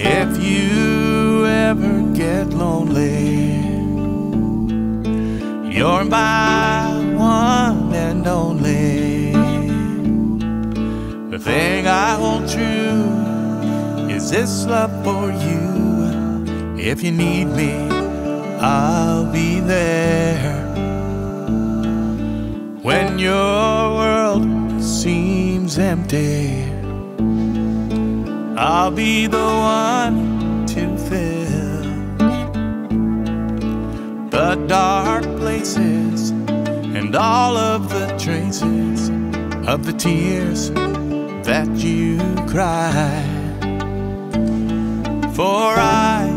If you ever get lonely, you're my one and only. The thing I hold true is this love for you. If you need me, I'll be there. When your world seems empty I'll be the one to fill the dark places and all of the traces of the tears that you cry. For I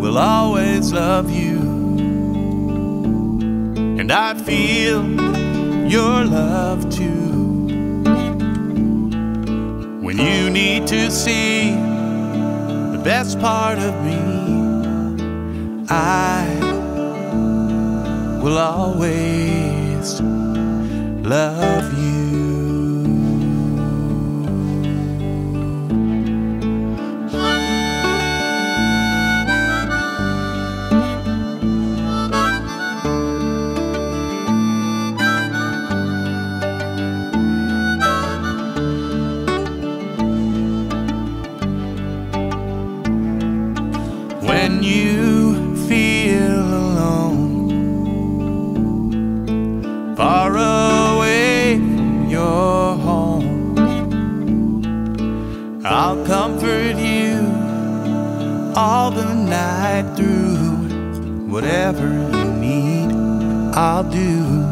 will always love you, and I feel your love too. You need to see the best part of me, I will always love you. When you feel alone, far away from your home, I'll comfort you all the night through. Whatever you need, I'll do.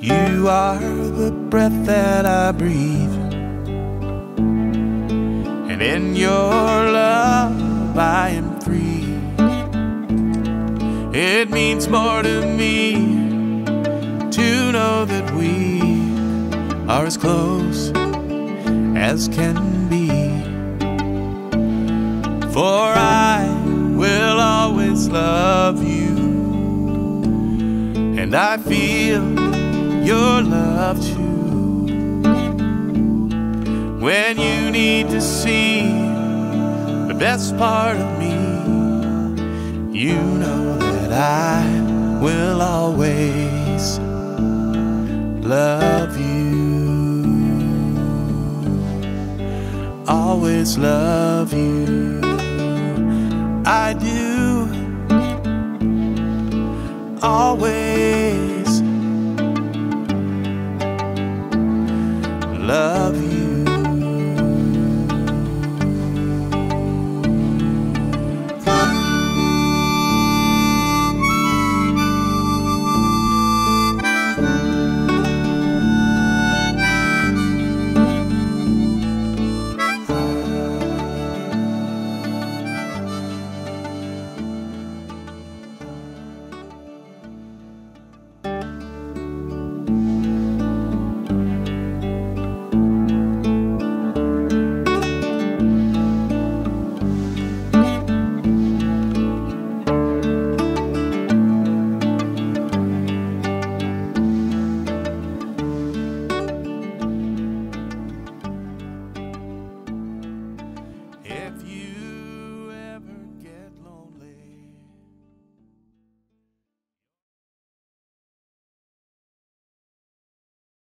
You are the breath that I breathe. And in your It means more to me to know that we are as close as can be. For I will always love you, and I feel your love too. When you need to see the best part of me, you I will always love you. Always love you. I do. Always love